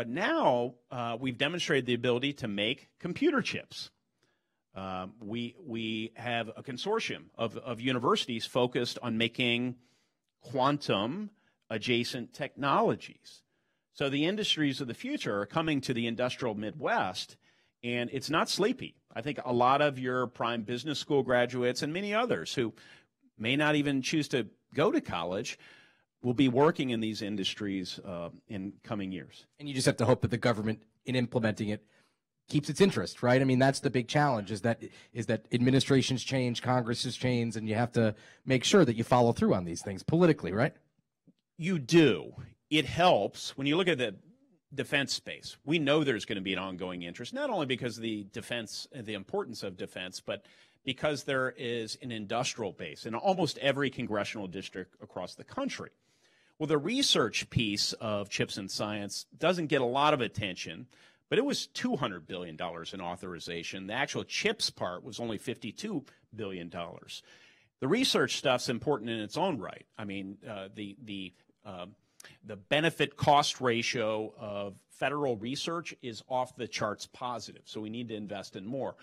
But now uh, we've demonstrated the ability to make computer chips. Um, we we have a consortium of, of universities focused on making quantum adjacent technologies. So the industries of the future are coming to the industrial Midwest, and it's not sleepy. I think a lot of your prime business school graduates and many others who may not even choose to go to college will be working in these industries uh, in coming years. And you just have to hope that the government, in implementing it, keeps its interest, right? I mean, that's the big challenge is that is that administrations change, Congresses change, and you have to make sure that you follow through on these things politically, right? You do. It helps when you look at the defense space. We know there's going to be an ongoing interest, not only because of the defense, the importance of defense, but because there is an industrial base in almost every congressional district across the country. Well, the research piece of chips and science doesn't get a lot of attention, but it was $200 billion in authorization. The actual chips part was only $52 billion. The research stuff's important in its own right. I mean, uh, the, the, uh, the benefit cost ratio of federal research is off the charts positive, so we need to invest in more.